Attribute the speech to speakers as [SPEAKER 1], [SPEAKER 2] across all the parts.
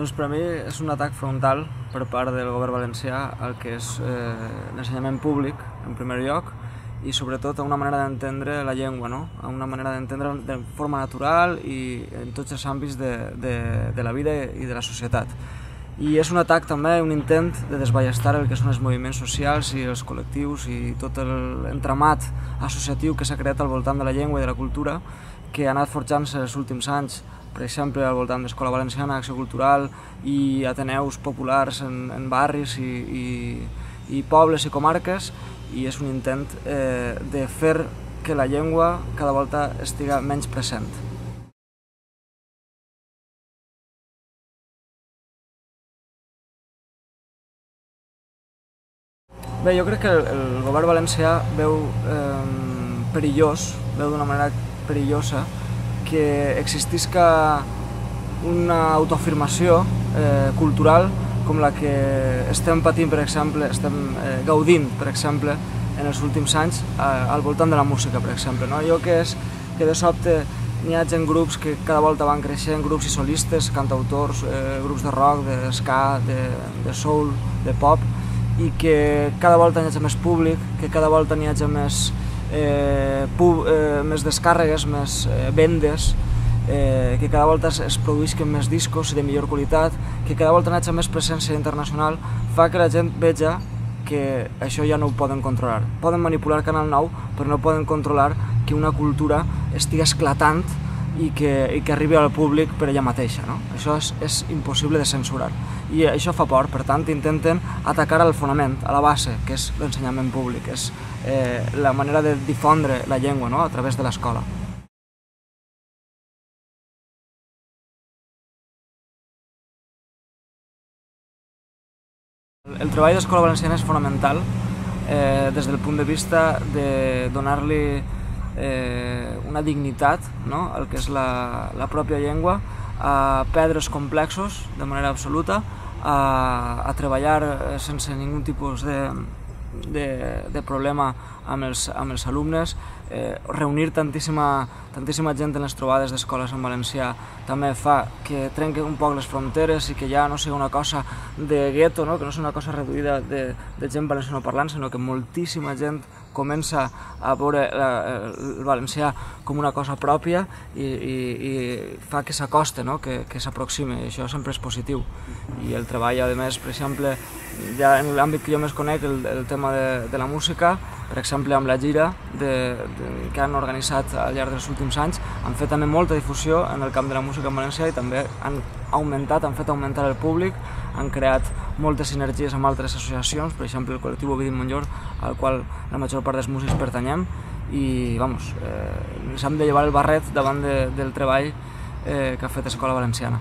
[SPEAKER 1] Doncs per a mi és un atac frontal per part del govern valencià al que és eh, l'ensenyament públic, en primer lloc, i sobretot a una manera d'entendre la llengua, no? a una manera d'entendre de forma natural i en tots els àmbits de, de, de la vida i de la societat. I és un atac també, un intent de desballestar el que són els moviments socials i els col·lectius i tot l'entramat associatiu que s'ha creat al voltant de la llengua i de la cultura que ha anat forjant-se els últims anys per exemple, al voltant d'Escola Valenciana, Acció Cultural i Ateneus populars en, en barris i, i, i pobles i comarques i és un intent eh, de fer que la llengua cada volta estiga menys present. Bé, jo crec que el, el govern valencià veu eh, perillós, veu d'una manera perillosa que existisca una autoafirmació eh, cultural com la que estem patint, per exemple, estem eh, gaudint, per exemple, en els últims anys eh, al voltant de la música, per exemple. No? Jo que és que de sobte n'hi ha gent grups que cada volta van creixent, grups i solistes, cantautors, eh, grups de rock, de ska, de, de soul, de pop, i que cada volta n'hi hagi més públic, que cada volta n'hi hagi més, eh, pub, eh, més descàrregues, més eh, vendes, eh, que cada volta es, es produïsquen més discos de millor qualitat, que cada volta n'hi més presència internacional, fa que la gent veja que això ja no ho poden controlar. Poden manipular Canal 9, però no poden controlar que una cultura estigui esclatant i que, i que arribi al públic per ella mateixa. No? Això és, és impossible de censurar. I això fa por, per tant, intenten atacar al fonament, a la base, que és l'ensenyament públic, és eh, la manera de difondre la llengua no? a través de l'escola. El treball d'Escola Valenciana és fonamental eh, des del punt de vista de donar-li eh, una dignitat no? al que és la, la pròpia llengua, a perdre's complexos de manera absoluta, a, a treballar eh, sense ningun tipus de, de, de problema amb els, amb els alumnes, eh, reunir tantíssima, tantíssima gent en les trobades d'escoles en valencià també fa que trenquen un poc les fronteres i que ja no sigui una cosa de gueto, no? que no sigui una cosa reduïda de, de gent valencianoparlant, sinó que moltíssima gent comença a veure el valencià com una cosa pròpia i, i, i fa que s'acoste, no? que, que s'aproxime, i això sempre és positiu. I el treball, a més, per exemple, ja en l'àmbit que jo més conec, el, el tema de, de la música, per exemple, amb la gira de, que han organitzat al llarg dels últims anys, han fet també molta difusió en el camp de la música en valencià i també han augmentat, han fet augmentar el públic, han creat moltes sinergies amb altres associacions, per exemple el col·lectiu Ovidi Montllor, al qual la major part dels músics pertanyem, i vamos, eh, ens hem de llevar el barret davant de, del treball eh, que ha fet Escola Valenciana.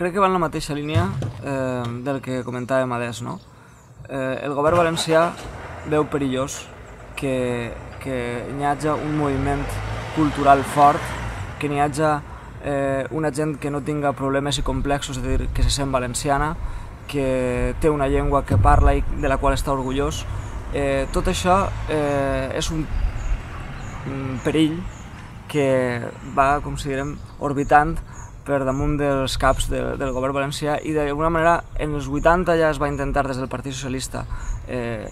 [SPEAKER 1] Crec que va en la mateixa línia eh, del que comentàvem adés, no? Eh, el govern valencià veu perillós que, que hi hagi un moviment cultural fort, que hi hagi eh, una gent que no tinga problemes i complexos, a dir, que se sent valenciana, que té una llengua que parla i de la qual està orgullós. Eh, tot això eh, és un, un perill que va, com si direm, orbitant per damunt dels caps de, del govern valencià i d'alguna manera en els 80 ja es va intentar des del Partit Socialista eh,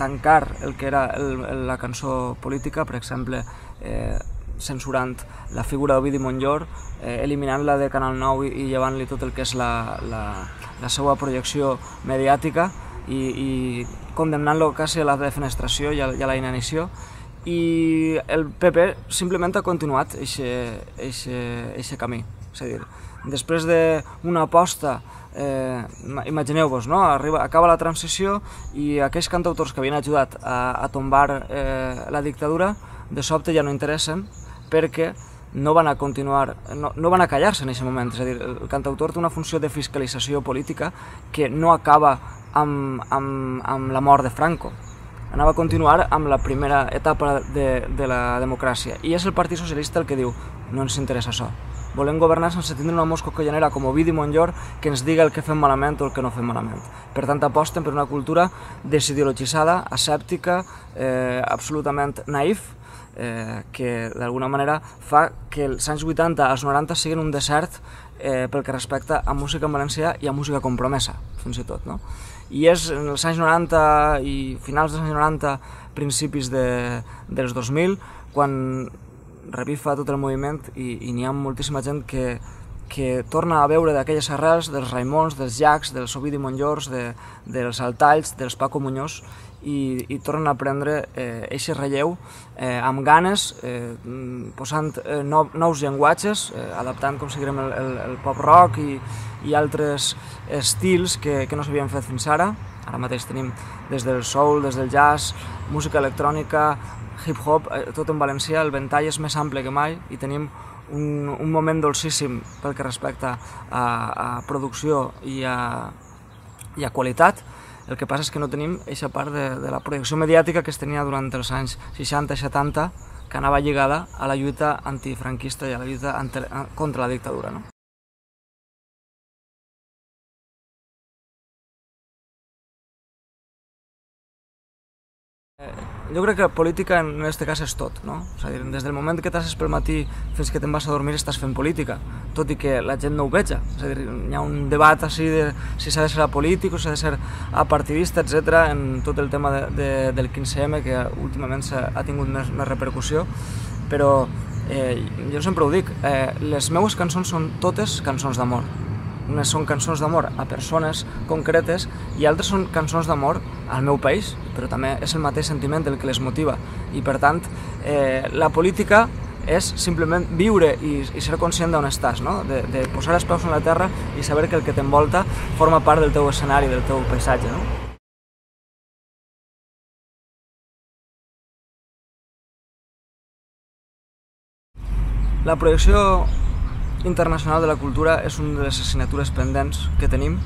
[SPEAKER 1] tancar el que era el, la cançó política, per exemple, eh, censurant la figura d'Ovidi Montllor, eh, eliminant-la de Canal 9 i, i llevant-li tot el que és la, la, la seva projecció mediàtica i, i condemnant-lo quasi a la defenestració i a, i a la inanició i el PP simplement ha continuat aquest camí. És a dir, després d'una aposta, eh, imagineu-vos, no? Arriba, acaba la transició i aquells cantautors que havien ajudat a, a tombar eh, la dictadura de sobte ja no interessen perquè no van a continuar, no, no van a callar-se en aquest moment. És a dir, el cantautor té una funció de fiscalització política que no acaba amb, amb, amb la mort de Franco anava a continuar amb la primera etapa de, de la democràcia. I és el Partit Socialista el que diu no ens interessa això. Volem governar sense tindre una mosca collanera com Ovidi Montllor que ens diga el que fem malament o el que no fem malament. Per tant, aposten per una cultura desideologitzada, asèptica, eh, absolutament naïf, eh, que d'alguna manera fa que els anys 80 als 90 siguin un desert eh, pel que respecta a música en valencià i a música compromesa, fins i tot. No? I és en els anys 90 i finals dels anys 90, principis de, dels 2000, quan revifa tot el moviment i, i n'hi ha moltíssima gent que, que torna a veure d'aquelles arrels dels Raimons, dels Llacs, dels Ovidi Montllors, de, dels Altalls, dels Paco Muñoz, i, i tornen a prendre eh, eixe relleu eh, amb ganes, eh, posant eh, no, nous llenguatges, eh, adaptant, com si el, el, el pop rock i, i altres estils que, que no s'havien fet fins ara. Ara mateix tenim des del soul, des del jazz, música electrònica, hip-hop, eh, tot en valencià, el ventall és més ample que mai i tenim un, un moment dolcíssim pel que respecta a, a producció i a, i a qualitat, el que passa és que no tenim aquesta part de, de la projecció mediàtica que es tenia durant els anys 60 i 70 que anava lligada a la lluita antifranquista i a la lluita contra la dictadura. No? Jo crec que política en aquest cas és tot, no? És a dir, des del moment que t'has pel matí fins que te'n vas a dormir estàs fent política, tot i que la gent no ho veja. És a dir, hi ha un debat així de si s'ha de ser polític o s'ha de ser apartidista, etc en tot el tema de, de, del 15M, que últimament ha tingut més, més repercussió, però eh, jo sempre ho dic, eh, les meues cançons són totes cançons d'amor unes són cançons d'amor a persones concretes i altres són cançons d'amor al meu país, però també és el mateix sentiment el que les motiva. I per tant, eh, la política és simplement viure i, i ser conscient d'on estàs, no? de, de posar els peus en la terra i saber que el que t'envolta forma part del teu escenari, del teu paisatge. No? La projecció internacional de la cultura és una de les assignatures pendents que tenim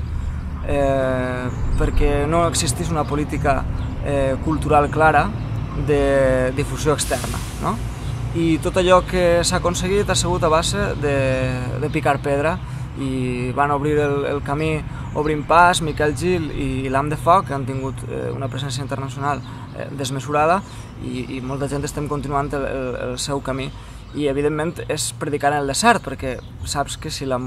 [SPEAKER 1] eh, perquè no existeix una política eh, cultural clara de difusió externa. No? I tot allò que s'ha aconseguit ha sigut a base de, de picar pedra i van obrir el, el camí obrint pas, Miquel Gil i l'Am de Foc, que han tingut eh, una presència internacional eh, desmesurada i, i molta gent estem continuant el, el, el seu camí i evidentment és predicar en el desert perquè saps que si la,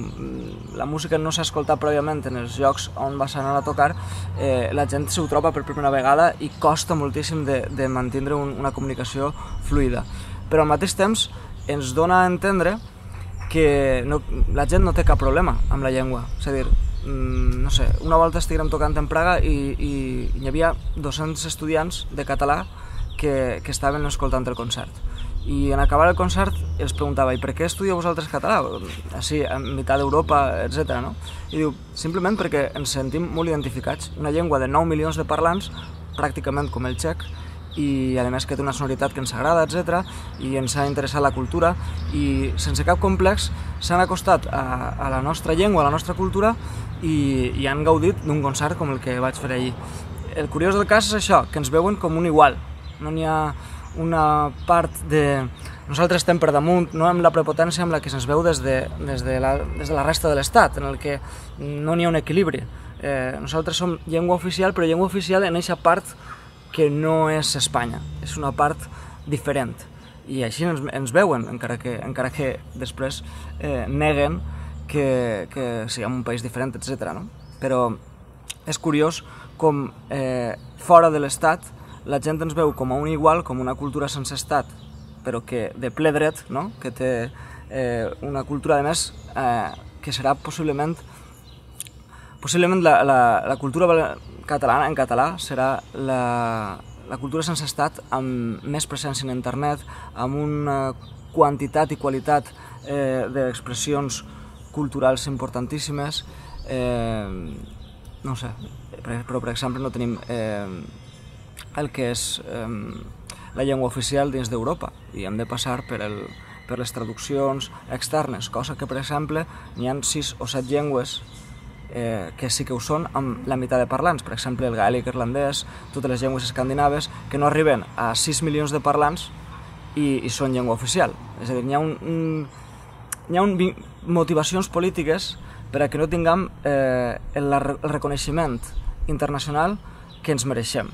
[SPEAKER 1] la música no s'ha escoltat prèviament en els llocs on vas anar a tocar eh, la gent s'ho troba per primera vegada i costa moltíssim de, de mantenir un, una comunicació fluida. Però al mateix temps ens dona a entendre que no, la gent no té cap problema amb la llengua. És a dir, mm, no sé, una volta estiguem tocant en Praga i, i, i hi havia 200 estudiants de català que, que estaven escoltant el concert i en acabar el concert els preguntava i per què estudieu vosaltres català? Així, en meitat d'Europa, etc. No? I diu, simplement perquè ens sentim molt identificats. Una llengua de 9 milions de parlants, pràcticament com el txec, i a més que té una sonoritat que ens agrada, etc. i ens ha interessat la cultura i sense cap complex s'han acostat a, a la nostra llengua, a la nostra cultura i, i han gaudit d'un concert com el que vaig fer ahir. El curiós del cas és això, que ens veuen com un igual. No n'hi ha una part de... Nosaltres estem per damunt, no amb la prepotència amb la que se'ns veu des de, des, de la, des de la resta de l'Estat, en el que no n'hi ha un equilibri. Eh, nosaltres som llengua oficial, però llengua oficial en aquesta part que no és Espanya, és una part diferent. I així ens, ens veuen, encara que, encara que després eh, neguen que, que siguem un país diferent, etc. No? Però és curiós com eh, fora de l'Estat la gent ens veu com a un igual, com una cultura sense estat, però que de ple dret, no? que té eh, una cultura, a més, eh, que serà possiblement possiblement la, la, la cultura catalana en català serà la, la cultura sense estat amb més presència en internet, amb una quantitat i qualitat eh, d'expressions culturals importantíssimes. Eh, no sé, però per exemple no tenim eh, el que és eh, la llengua oficial dins d'Europa. I hem de passar per, el, per les traduccions externes, cosa que, per exemple, n'hi ha sis o set llengües eh, que sí que ho són amb la meitat de parlants, per exemple el gaèlic irlandès, totes les llengües escandinaves, que no arriben a 6 milions de parlants i, i són llengua oficial. És a dir, hi ha un, un, hi ha un, motivacions polítiques per a que no tinguem eh, el, el reconeixement internacional que ens mereixem,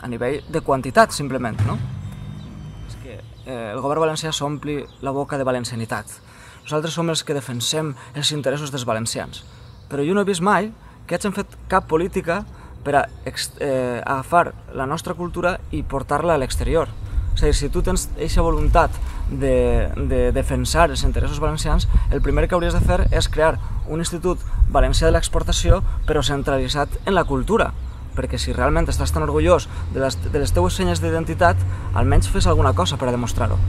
[SPEAKER 1] a nivell de quantitat, simplement, no? És que eh, el govern valencià s'ompli la boca de valencianitat. Nosaltres som els que defensem els interessos dels valencians. Però jo no he vist mai que hagin fet cap política per a eh, agafar la nostra cultura i portar-la a l'exterior. És a dir, si tu tens aquesta voluntat de, de defensar els interessos valencians, el primer que hauries de fer és crear un institut valencià de l'exportació però centralitzat en la cultura perquè si realment estàs tan orgullós de les, de les teues senyes d'identitat, almenys fes alguna cosa per a demostrar-ho.